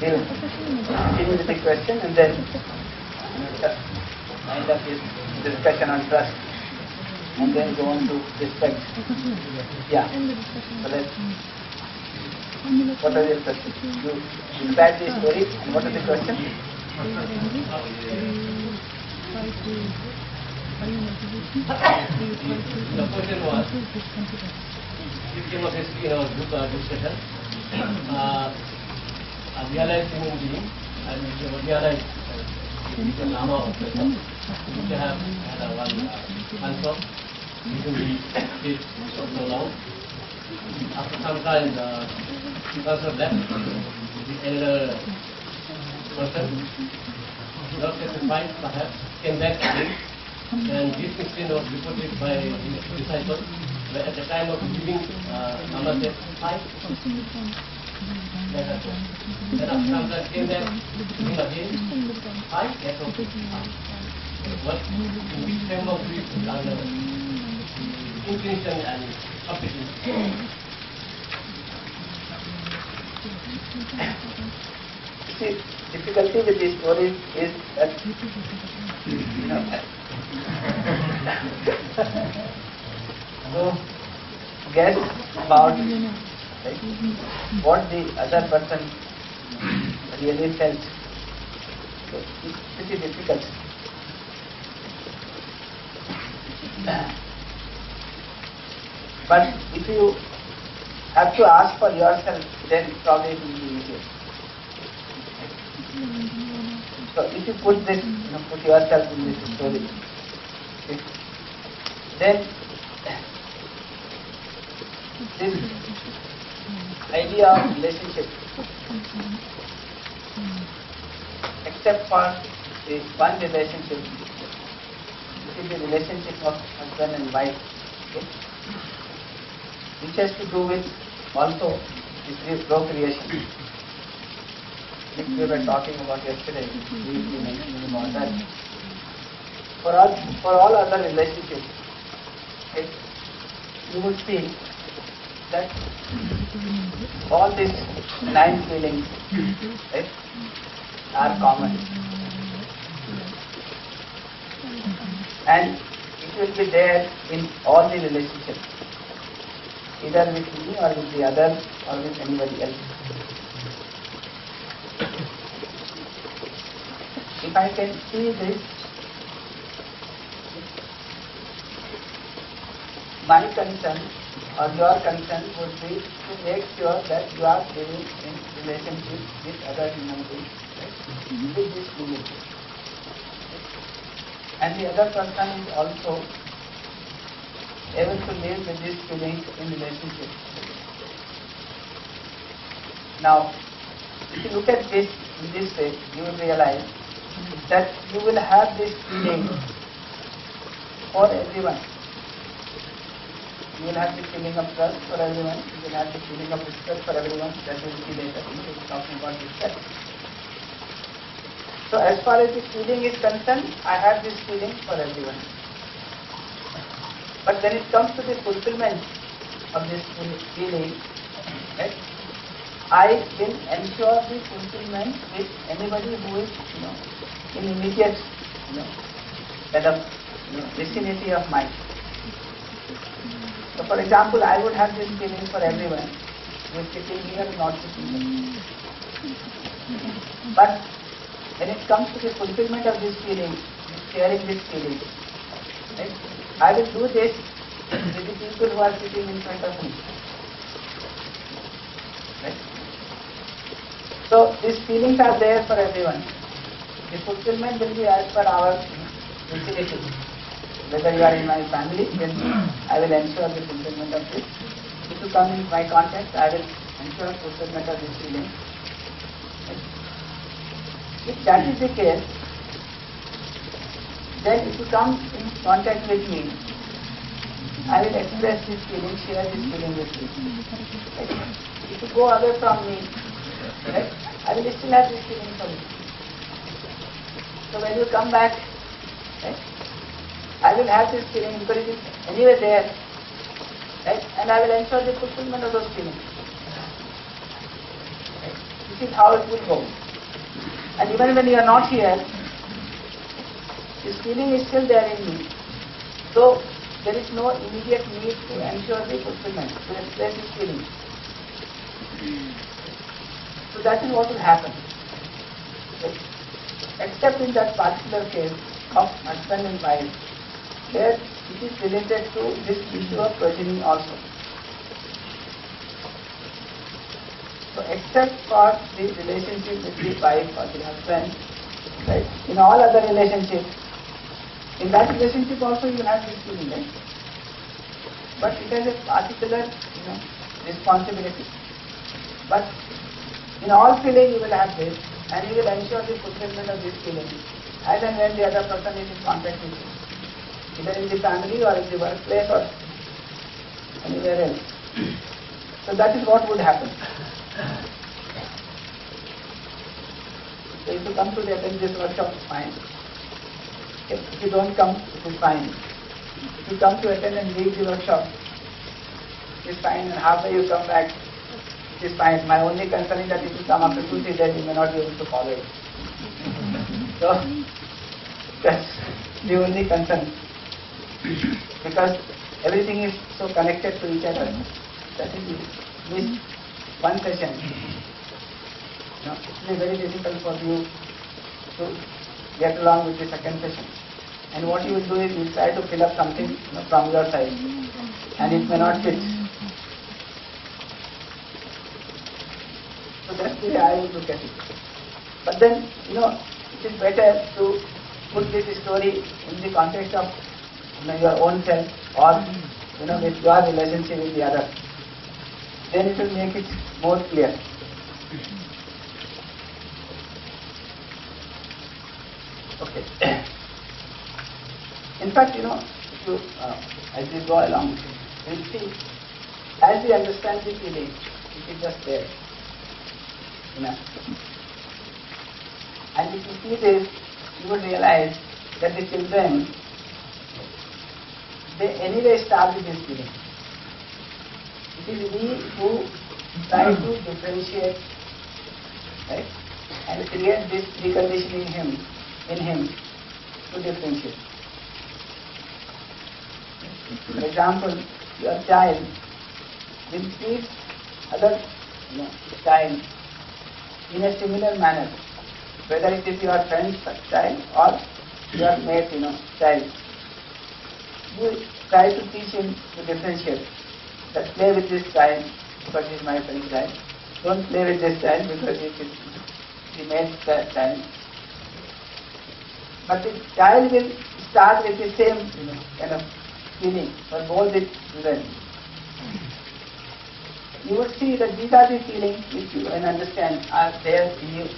He'll continue with the question and then uh, wind up his discussion on trust and then go on to respect. Yeah. So let's, what are your questions? You describe the story and what is the question? The question was, it came up in our group uh, discussion. Uh, a realized human being and we have realized uh, the Lama of the which have had a one uh, answer the state for so long. After some time, the person left, the elder person, not satisfied perhaps, came back again. And this incident was reported by his disciples, where at the time of giving uh, Mama said, hi, let us go. Then after some time came again, hi, let us. What, in which framework we put under the intention and competence? See, difficulty with this story is that, you know, go guess about right, what the other person really felt. So it's pretty difficult. But if you have to ask for yourself, then probably it will be easier. So if you put this, you know, put yourself in this story, then this idea of relationship, except for the one relationship, which is the relationship of husband and wife, okay, which has to do with also this procreation. Which we were talking about yesterday, briefly mentioning about that. For all, for all other relationships, you would see that all these nine feelings right, are common. And it will be there in all the relationships, either with me or with the other or with anybody else. if I can see this, my concern or your concern would be to make sure that you are living in relationship with other human beings, right? with this unity. And the other person is also able to live with these feelings in relationship. Now, if you look at this in this way, you will realize that you will have this feeling for everyone. You will have the feeling of trust for everyone. You will have the feeling of respect for everyone. That will see later. Will talking about respect. So as far as the feeling is concerned, I have this feeling for everyone. But when it comes to the fulfillment of this feeling, I will ensure the fulfillment with anybody who is, you know, in immediate, you know, kind of you know, vicinity of mine. So, for example, I would have this feeling for everyone is sitting here not sitting here. But when it comes to the fulfillment of this feeling, sharing this feeling, right, I will do this with the people who are sitting in front of me. Right? So these feelings are there for everyone. The fulfillment will be as per our vicinity. Whether you are in my family, then I will ensure the fulfillment of this. If you come in my contact, I will ensure fulfillment of this feeling. If that is the case, then if you come in contact with me, I will express this feeling, share this feeling with you. If you go away from me, right, I will still have this feeling for you. So when you come back, right, I will have this feeling because it is anyway there, right, and I will ensure the fulfillment of those feelings. Right. If is how it will go. And even when you are not here, this feeling is still there in me. So there is no immediate need to ensure the fulfillment, to express this feeling. So that is what will happen. Except in that particular case of husband and wife, where it is related to this issue of progeny also. So except for the relationship with the wife or the husband, right? In all other relationships, in that relationship also you have this feeling, right? But it has a particular, you know, responsibility. But in all feeling you will have this, and you will ensure the fulfillment of this feeling, as and when the other person is in contact with you, either in the family or in the workplace or anywhere else. So that is what would happen. So if you come to the attend this workshop, it's fine. If you don't come, it is fine. If you come to attend and leave the workshop, it is fine, and halfway you come back, it is fine. My only concern is that if you come after two, three days, you may not be able to follow it. So, that's the only concern. Because everything is so connected to each other. That is, miss one session. You know, it will be very difficult for you to get along with the second session. And what you will do is you try to fill up something you know, from your side. And it may not fit. So that's the way I will look at it. But then, you know, it is better to put this story in the context of you know, your own self or you know with your relationship with the other. Then it will make it more clear. Okay. In fact, you know, you, uh, as we go along, will see, as we understand the feeling, it is just there. You know. And if you see this, you will realize that the children, they anyway start with this feeling. It is we who try to differentiate, right, and create this preconditioning him, in him to differentiate. For example, your child will treat other you know, child in a similar manner, whether it is your friend's child or your mate, you know, child. You try to teach him to differentiate. That play with this child because is my friend's child. Don't play with this child because it is the mate's child. But the child will start with the same, you know, kind of feeling for both the children. You will see that these are the feelings which you can understand are there in you.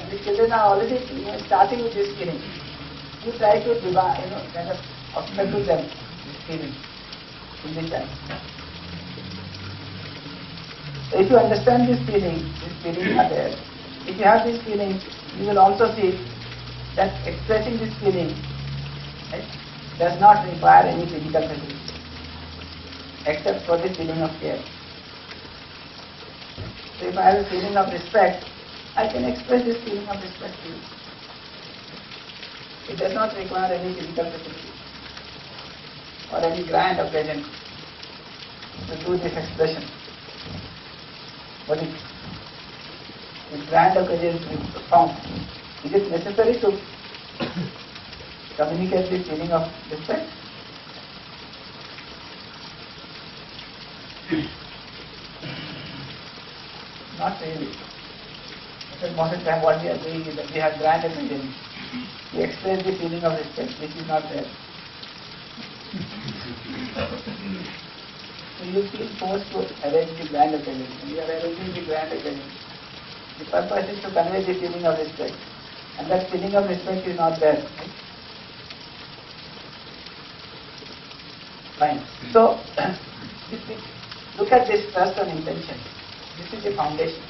And the children are already you know, starting with this feeling. You try to divide, you know, kind of this feeling, in the child. So if you understand this feeling, this feeling are there. If you have this feeling, you will also see that expressing this feeling right, does not require any physical facility except for the feeling of care. So if I have a feeling of respect, I can express this feeling of respect to you. It does not require any physical facility or any grand occasion to do this expression. But if, grand occasion is found, is it necessary to communicate this feeling of respect? Not really. Because most of the time what we are doing is that we have grand occasions. We express the feeling of respect which is not there. So you feel forced to arrange the grand. And you are arranging the grand occasion. The purpose is to convey the feeling of respect. And that feeling of respect is not there. Fine. So, look at this trust and intention, this is the foundation.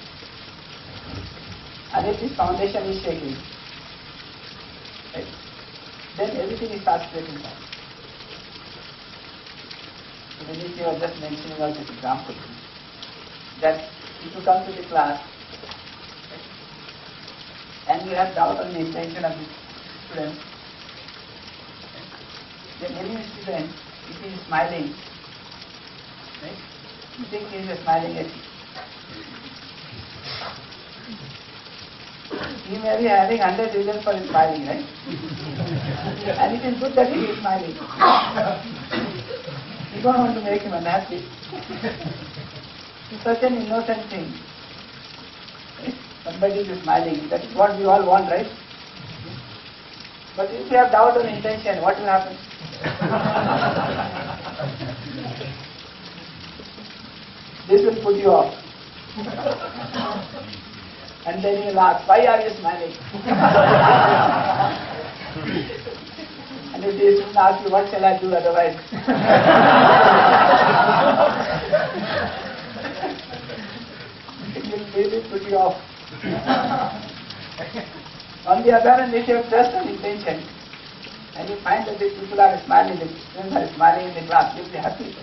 And if this foundation is shaking, right, then everything starts breaking down. When you was just mentioning all this example, that if you come to the class and you have doubt on the intention of the student, then any student, if he is smiling, right, you think he is smiling at you. He may be having hundred reasons for smiling, right? and it is good that he is smiling. You don't want to make him unhappy. It's such an innocent thing. Somebody is smiling. That is what we all want, right? But if you have doubt on intention, what will happen? this will put you off. and then you will ask, why are you smiling? the student asks you, what shall I do otherwise? it will really put you off. On the other hand, if you have trust and intention, and you find that these people are smiling, the students are smiling in the class, you'll be happy.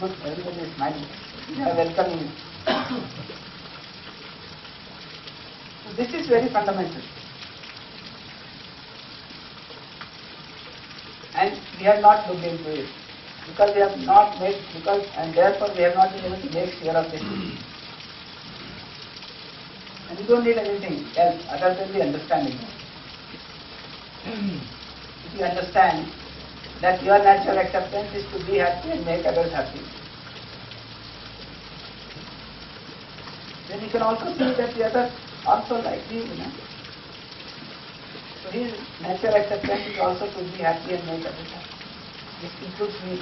Good, everybody is smiling. They are welcoming you. So this is very fundamental. And we have not looked into it. Because we have not made, because, and therefore we have not been able to make sure of this. And you don't need anything else other than the understanding. if you understand that your natural acceptance is to be happy and make others happy, then you can also see that the other also like you, you know. His natural acceptance is also to be happy and make others happy. This includes me.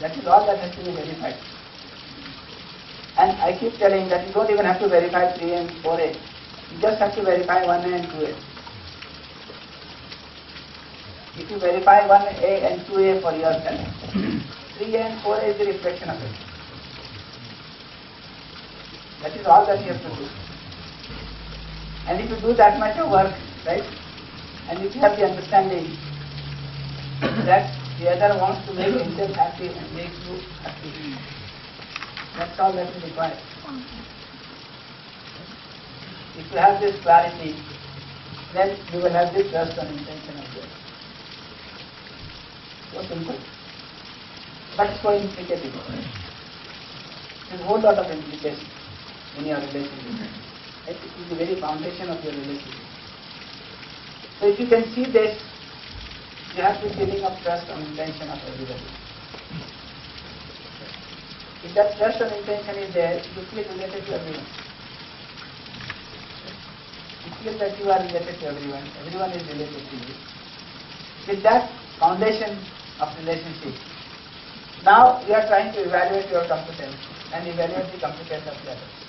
That is all that has to be verified. And I keep telling that you don't even have to verify 3 and 4a. You just have to verify 1a and 2a. If you verify 1a and 2a for yourself, 3a and 4a is the reflection of it. That is all that you have to do. And if you do that much of work, right, and if you have the understanding that the other wants to make himself happy and make you happy, that's all that is required. If you have this clarity, then you will have this trust and intention of yours. So simple. But so implicated. There's a whole lot of implication in your relationship. It is the very foundation of your relationship. So if you can see this, you have the feeling of trust and intention of everybody. If that trust and intention is there, you feel related to everyone. You feel that you are related to everyone, everyone is related to you. With that foundation of relationship, now you are trying to evaluate your competence and evaluate the competence of the others.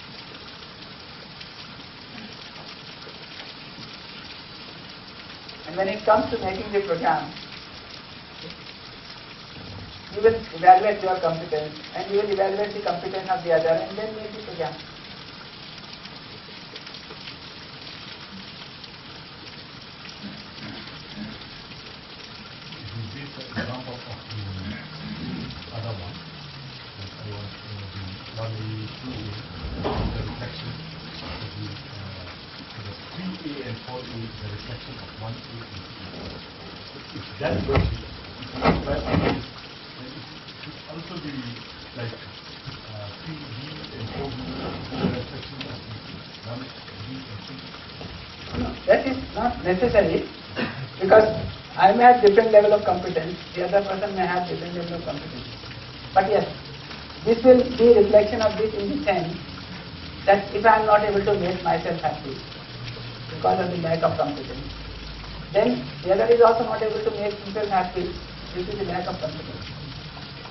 When it comes to making the program, you will evaluate your competence and you will evaluate the competence of the other and then make the program. You give the example of the other one. that I was, uh, the one we do the reflection of the, uh, the three A and four A, the reflection of one A and two A. If that works, if you apply on this, then it should also be like, uh, three B and four B, the reflection of the one B and two. No, that is not necessary because I may have different level of competence, the other person may have different level of competence. But yes, this will be reflection of this in the sense that if I am not able to make myself happy because of the lack of competence, then the other is also not able to make himself happy due to the lack of competence.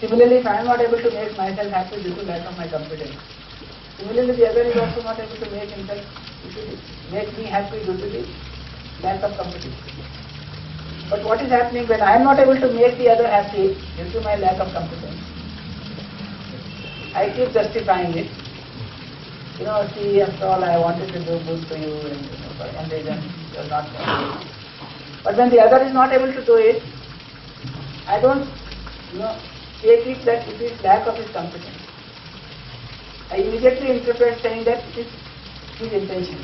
Similarly, if I am not able to make myself happy due to lack of my competence, similarly the other is also not able to make himself, make me happy due to the lack of competence. But what is happening when I am not able to make the other happy due to my lack of competence? I keep justifying it. You know, see, after all, I wanted to do good to you, and you know, for some reason you are not going. But when the other is not able to do it, I don't, you know, take it that it is lack of his competence. I immediately interpret saying that it is his intention.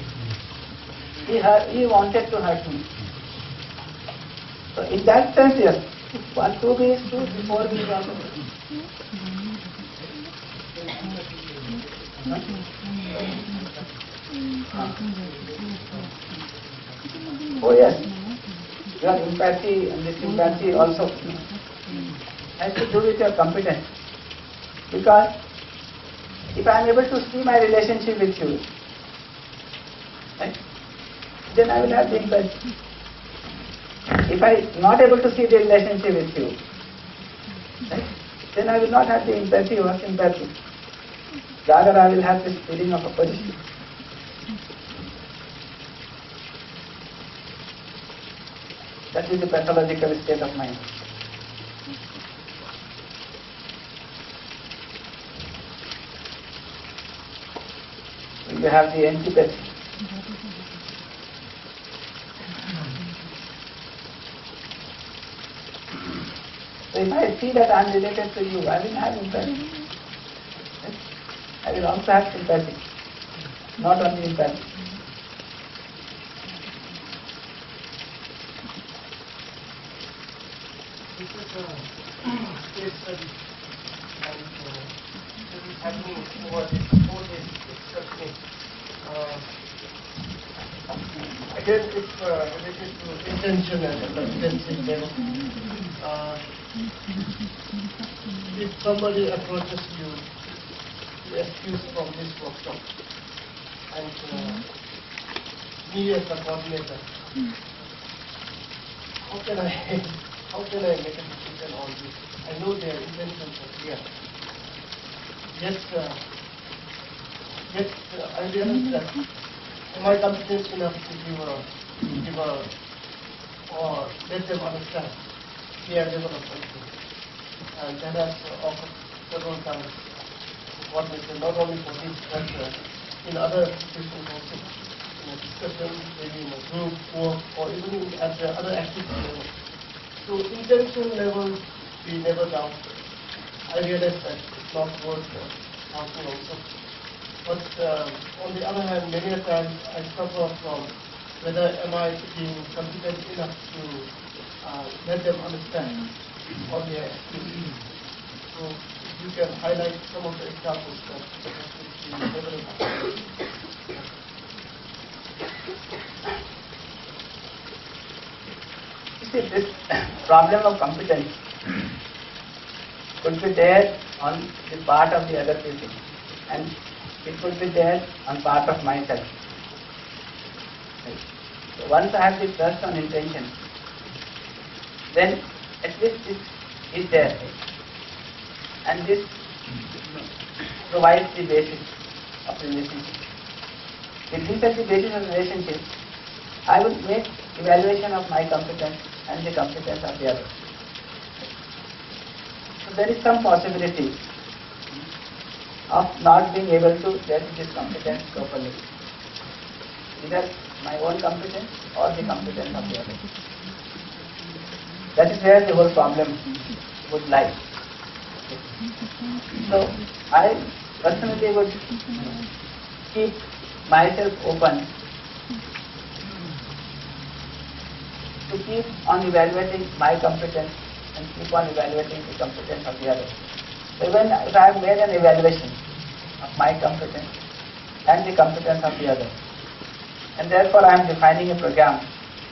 He, hurt, he wanted to hurt me. So in that sense, yes, one, two B is true, before B is also true. Oh yes, your empathy and this empathy also has to do with your competence. Because if I am able to see my relationship with you, right, then I will have the empathy. If I am not able to see the relationship with you, right, then I will not have the empathy or sympathy. Rather, I will have this feeling of opposition. That is the pathological state of mind. You have the antipathy. So if I see that I am related to you, I will have empathy. I will also have sympathy, not only empathy. Uh, this is again, it's uh, related to intention and competency level. Uh, if somebody approaches you excuse from this workshop and uh, me as a coordinator, how can I how can I make a decision on this? I know their intentions are clear. Yet, uh, yet uh, I realize that am I competent enough to give a, give a, or let them understand level of thinking? And that has uh, occurred several times. What they say, not only for this, uh, in other situations also. In a discussion, maybe in a group work, or even at the other activity level. So intention level, we never doubt. I realize that it's not worth uh, also. But uh, on the other hand, many a times I suffer from whether am I being competent enough to uh, let them understand on their activities. So if you can highlight some of the examples that. You see, this problem of competence could be there on the part of the other people and it could be there on part of myself. Right. So once I have the trust on intention, then at least this is there. And this provides the basis of relationship. If this is the basis of relationship, I would make evaluation of my competence and the competence of the other. So there is some possibility of not being able to judge this competence properly. Either my own competence or the competence of the other. That is where the whole problem would lie. So I personally would keep myself open to keep on evaluating my competence and keep on evaluating the competence of the other. So when if I have made an evaluation of my competence and the competence of the other, and therefore I am defining a program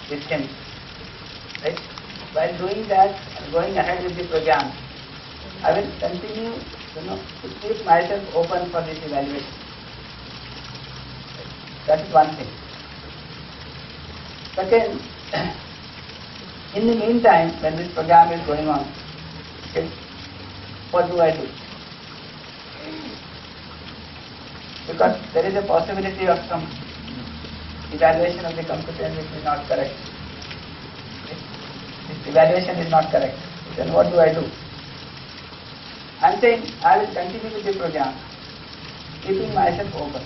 with him, right? While doing that going ahead with the program, I will continue, you know, to keep myself open for this evaluation. That is one thing. Second, in the meantime, when this program is going on, what do I do? Because there is a possibility of some evaluation of the competence which is not correct. Evaluation is not correct. Then what do I do? I am saying I will continue with the program, keeping myself open.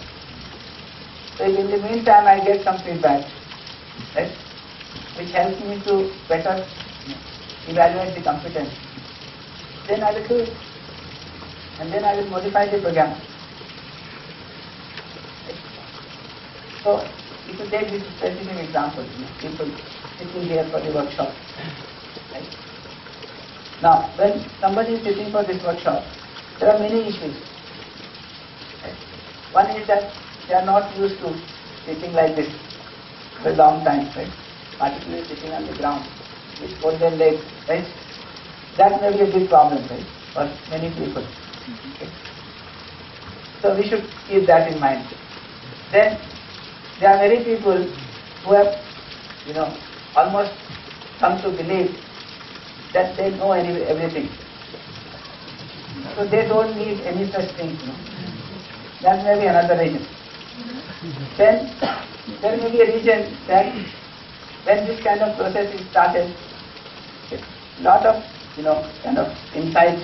So in the meantime I get some feedback, right, which helps me to better evaluate the competence, then I will do it. And then I will modify the program. So if you take this specific example, people sitting here for the workshop, right? Now, when somebody is sitting for this workshop, there are many issues. Right? One is that they are not used to sitting like this for a long time, right? Particularly sitting on the ground with folded legs, right? That may be a big problem, right, for many people. Okay? So we should keep that in mind. Then there are many people who have, you know, almost come to believe that they know any, everything. So they don't need any such thing. Know. That may be another reason. Then there may be a reason that when this kind of process is started, a lot of you know kind of insight,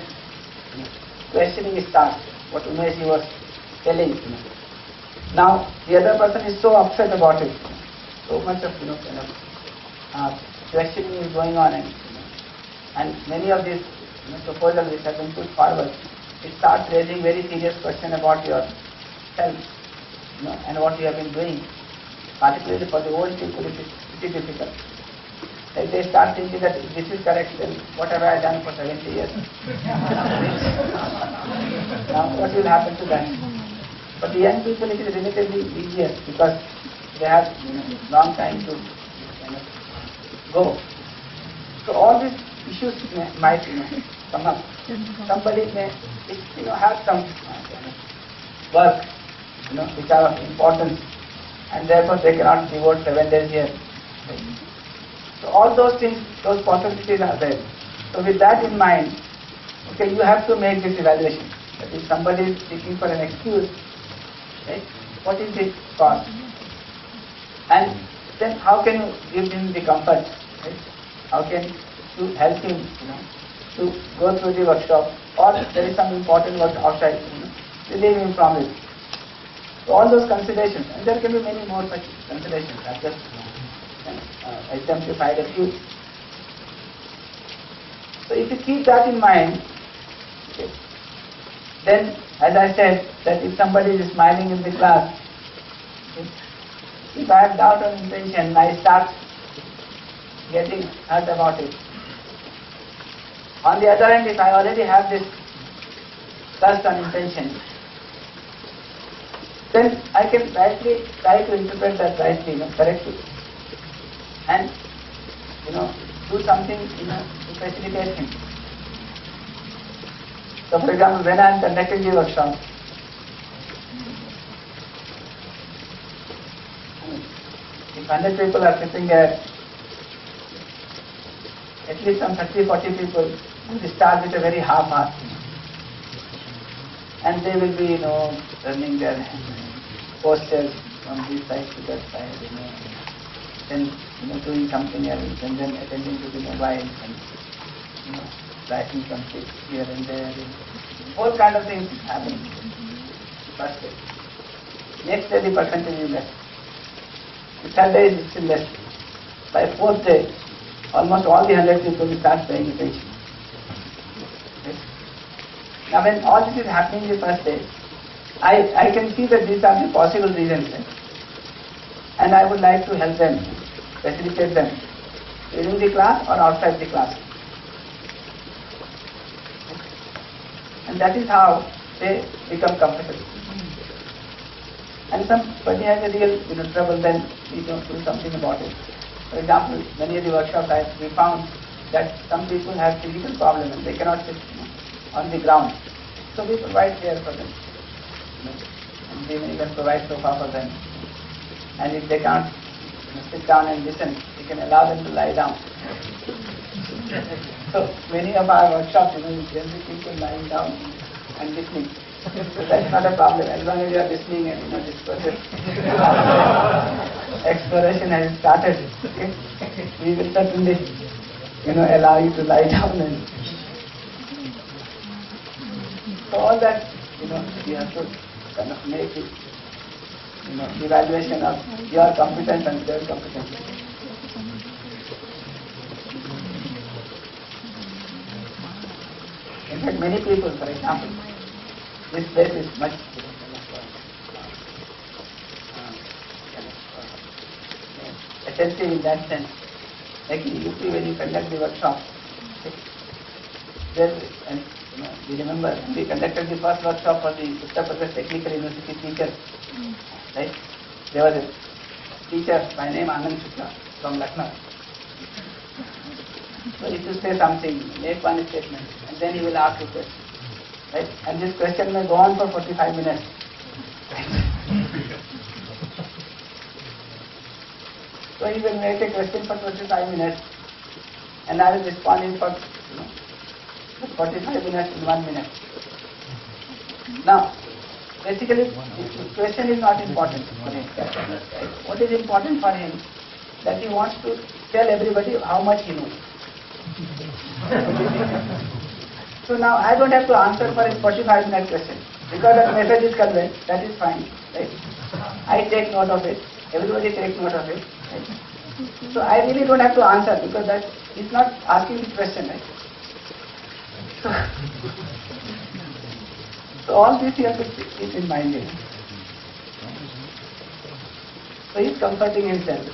questioning starts. What Umesh was telling. Now the other person is so upset about it. So much of you know kind of uh, questioning is going on, and and many of these you know, proposals which have been put forward, it starts raising very serious question about your self, you know, and what you have been doing. Particularly for the old people, it is pretty difficult. Like they start thinking that if this is correct, then what have I done for 70 years? now what will happen to them? But the young people, it is relatively easier because they have you know, long time to kind of go. So all these issues may, might you know, come up. Somebody may you know, have some uh, work you know, which are of importance and therefore they cannot devote seven days here. So all those things, those possibilities are there. So with that in mind, okay, you have to make this evaluation. That if somebody is seeking for an excuse, right, what is the cause? And then how can you give him the comfort? Right? How can you help him, you know, to go through the workshop or there is some important work outside, you know, relieve him from it. So all those considerations, and there can be many more such considerations. I've just uh, a few. So if you keep that in mind, okay, then as I said, that if somebody is smiling in the class, okay, if I have doubt or intention, I start getting hurt about it. On the other hand, if I already have this trust and intention, then I can rightly try to interpret that rightly, you know, correctly. And, you know, do something, you know, to facilitate him. So for example, when I am conducting the workshop, if 100 people are sitting there, at least some 30, 40 people will start with a very half heart. And they will be, you know, running their posters from this side to that side, you know, then, you know, doing something else, and then attending to the mobile, and, you know, writing some here and there. And all kind of things happen. First day. Next day the percentage is less. The third day is still less. By fourth day, almost all the hundred people start paying attention. Now when all this is happening in the first day, I, I can see that these are the possible reasons. And I would like to help them, facilitate them, within the class or outside the class. And that is how they become comfortable. And somebody has a real you know, trouble, then we don't do something about it. For example, many of the workshops I, we found that some people have physical problems and they cannot sit you know, on the ground. So we provide chair for them. And we even provide sofa for them. And if they can't sit down and listen, we can allow them to lie down. so many of our workshops, you know, generally people lying down and listening. So that's not a problem as long as you are listening and you know this process. Exploration has started. Okay? We will certainly, you know, allow you to lie down and all that, you know, we have to kind of make it, you know, evaluation of your competence and their competence. In fact, many people, for example, this place is much you attentive in that sense. Like in UP when you conduct the workshop, there, and you we remember we conducted the first workshop for the Uttar Technical University teachers, right? There was a teacher by name Anand Shukla from Lucknow. So if you say something, make one statement, and then he will ask a question, right? And this question may go on for 45 minutes. So he will make a question for 25 minutes, and I will respond in for 45 minutes in one minute. Now, basically, the question is not important for him. What is important for him? That he wants to tell everybody how much he knows. so now I don't have to answer for his 45 minute question because the message is conveyed. That is fine. Right? I take note of it. Everybody takes note of it. Right? So I really don't have to answer because that is not asking the question. Right? So all this you have to keep in mind. here. So he is comforting himself.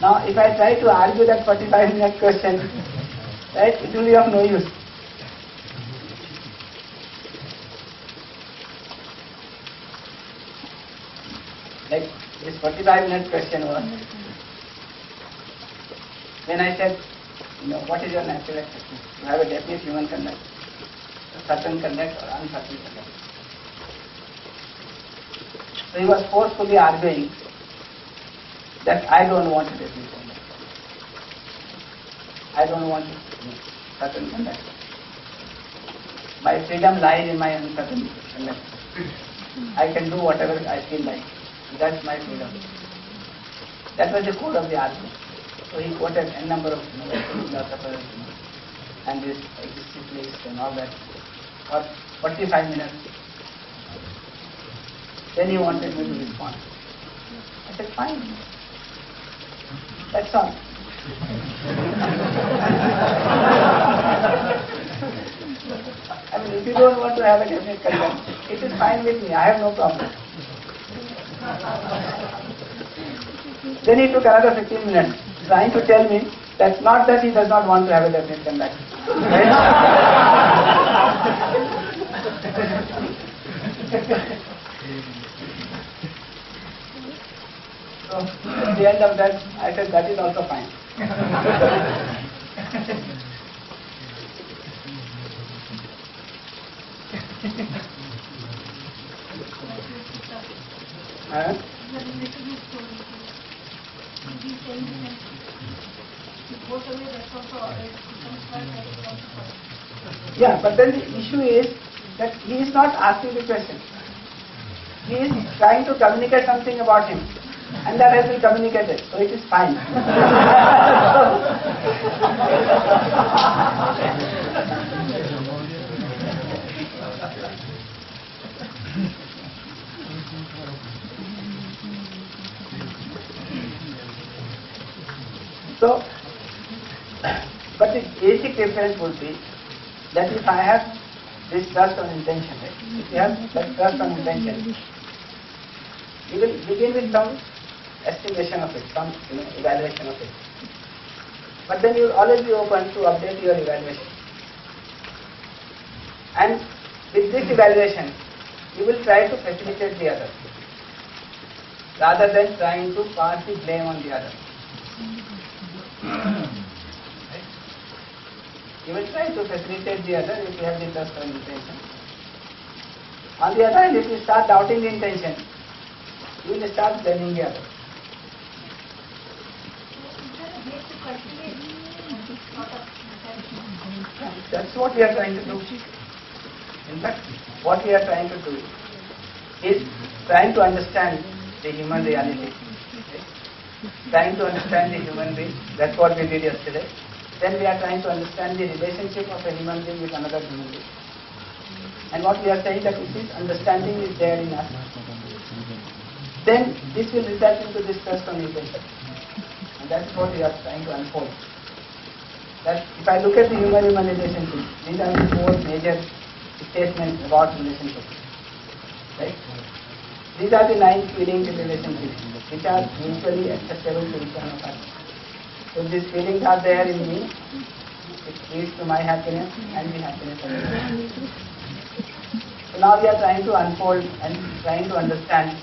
Now if I try to argue that 45 minute question, right, it will be of no use. Like this 45 minute question was, when I said, you know, what is your natural acceptance? You have a definite human conduct, a certain conduct or uncertain conduct. So he was forcefully arguing that I don't want a definite conduct. I don't want certain conduct. My freedom lies in my uncertain conduct. I can do whatever I feel like. That's my freedom. That was the core of the argument. So he quoted a number of you and this existentialist and all that for 45 minutes. Then he wanted me to respond. I said, fine. That's all. I mean, if you don't want to have a definite conduct, it is fine with me. I have no problem. Then he took another 15 minutes trying to tell me that not that he does not want to have a definite conduct. so at the end of that, I said that is also fine. Huh? Yeah, but then the issue is that he is not asking the question. He is trying to communicate something about him. And that has been communicated, so it is fine. so, basic difference would be that if I have this trust on intention, right? if you have that trust on intention, you will begin with some estimation of it, some you know, evaluation of it. But then you will always be open to update your evaluation. And with this evaluation, you will try to facilitate the other, rather than trying to pass the blame on the other. You will try to facilitate the other if you have the trust on intention. On the other hand, if you start doubting the intention, you will start blaming the other. That's what we are trying to do. In fact, what we are trying to do is trying to understand the human reality. Trying to understand the human being. That's what we did yesterday. Then we are trying to understand the relationship of a human being with another human being. And what we are saying that if this understanding is there in us, then this will result into this trust on. And that's what we are trying to unfold. That if I look at the human-human relationship, these are the four major statements about relationship. Right? These are the nine feelings in relationship which are mutually acceptable to each one of us. So these feelings are there in me, it leads to my happiness and the happiness of others. So now we are trying to unfold and trying to understand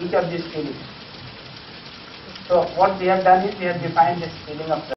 each of these feelings. So what we have done is we have defined this feeling of